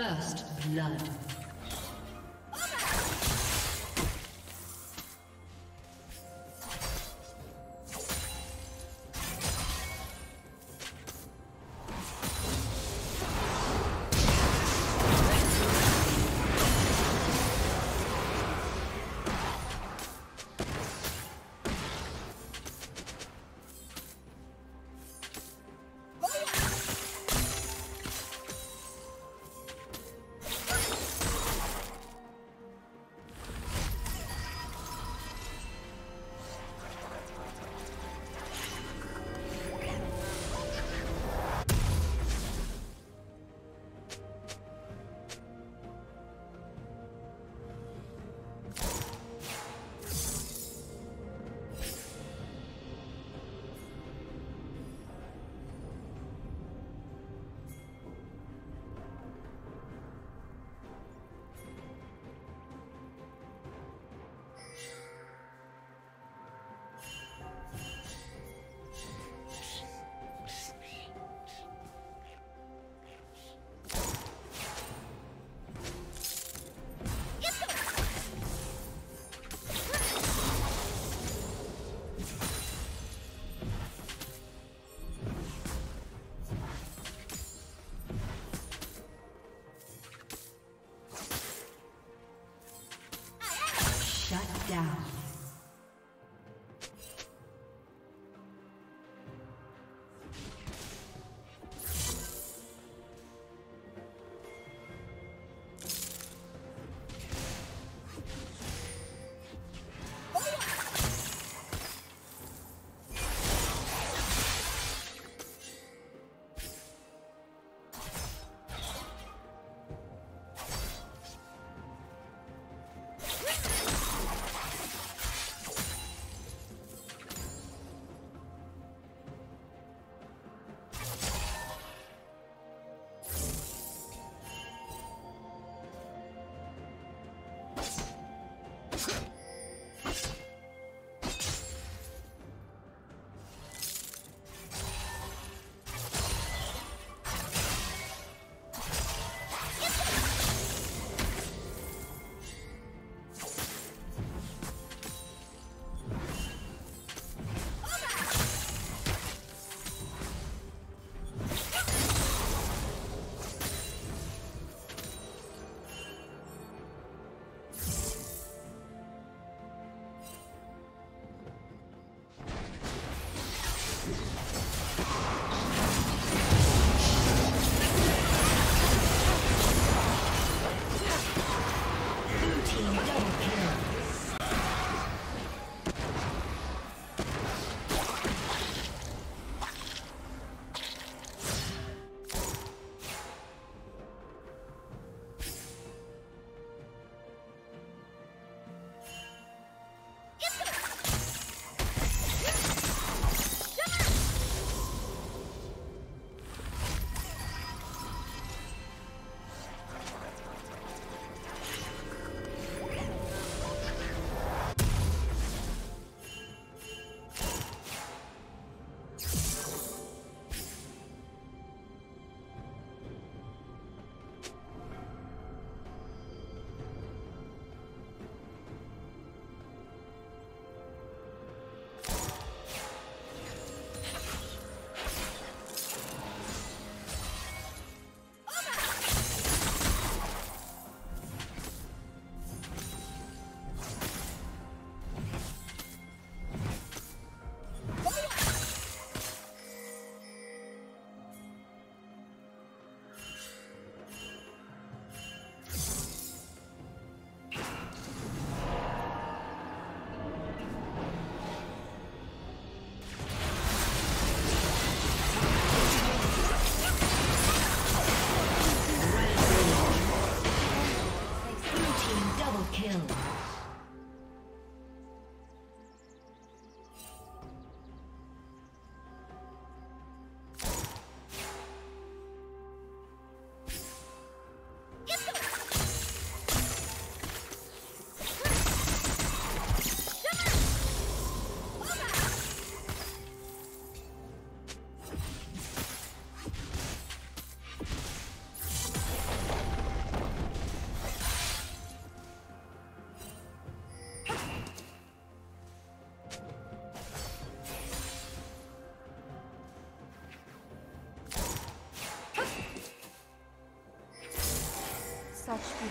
First blood.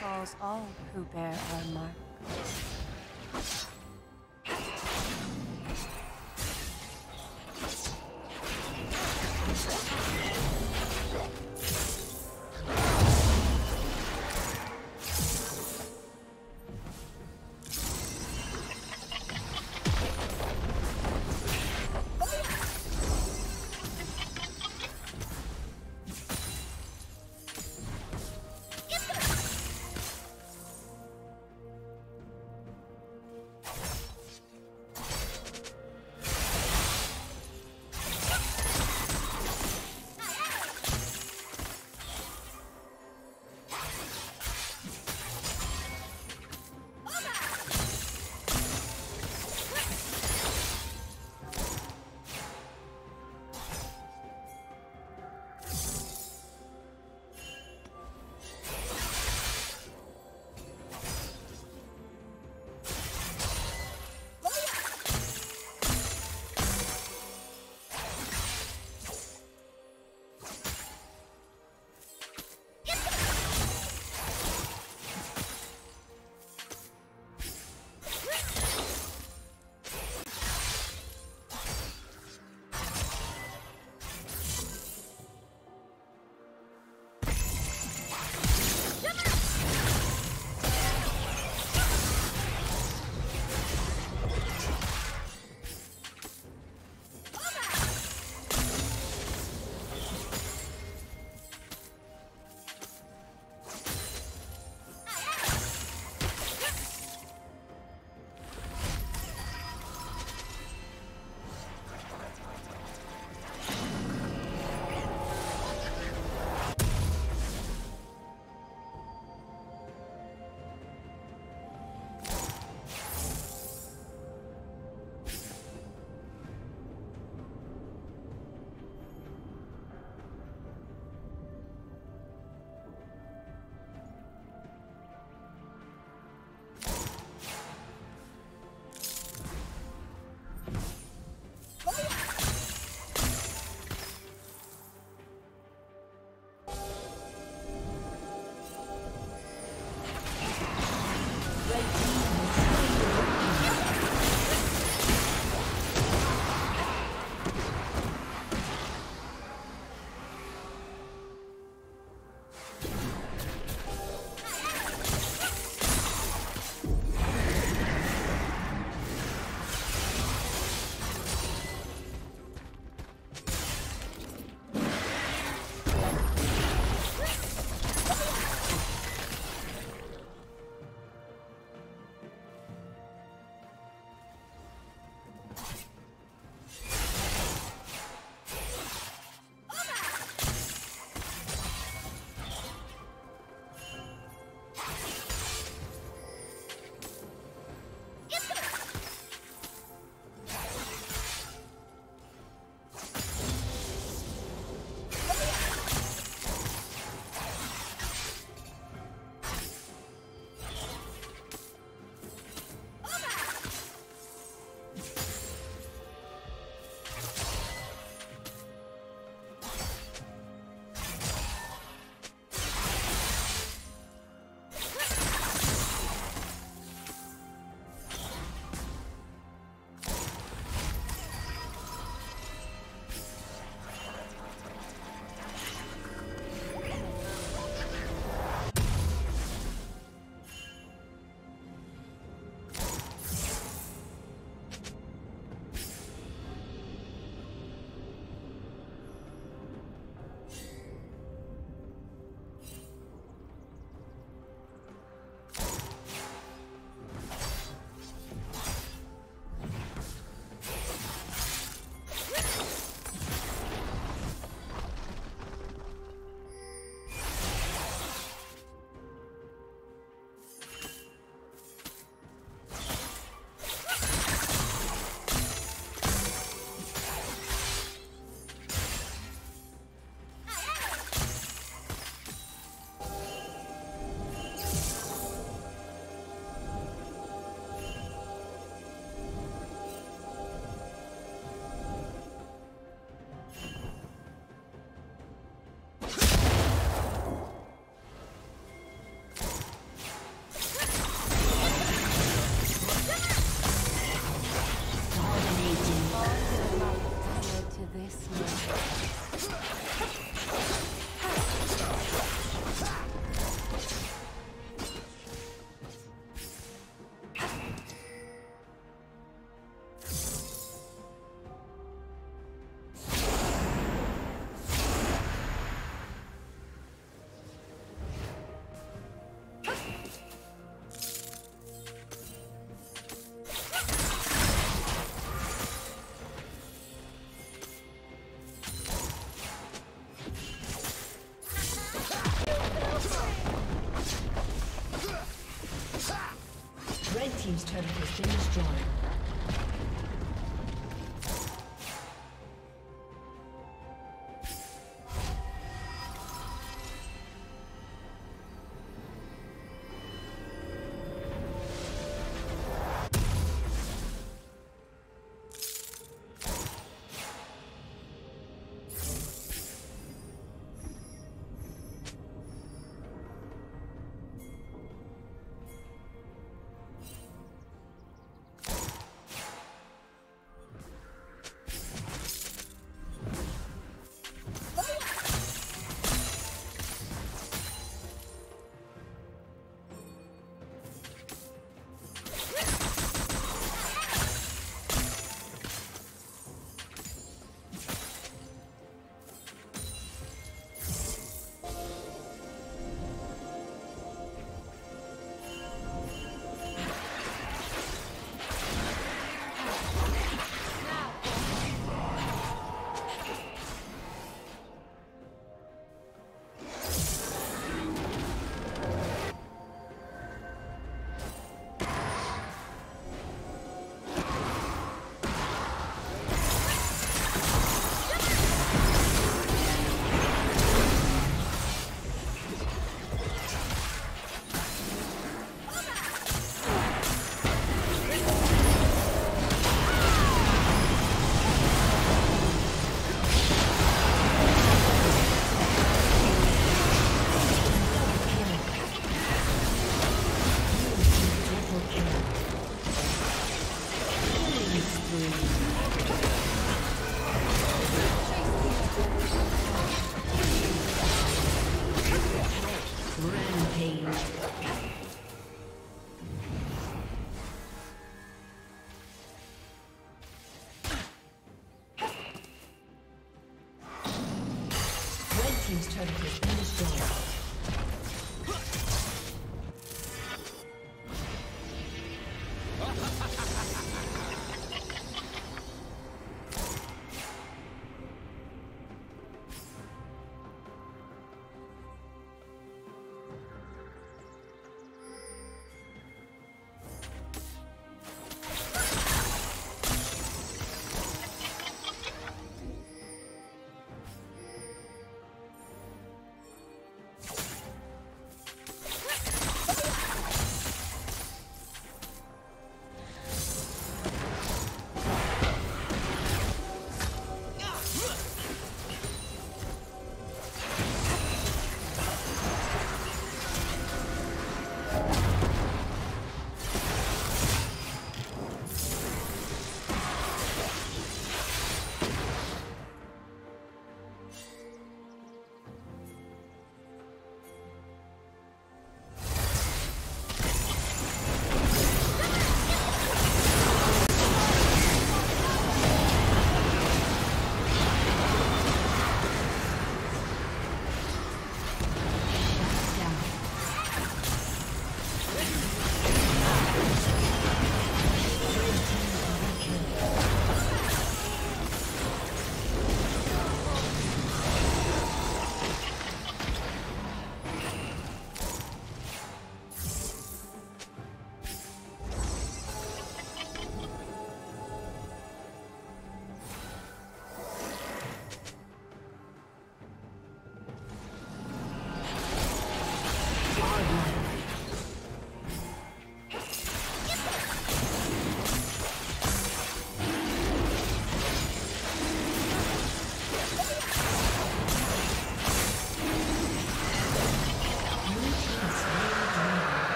Befalls all who bear our mark.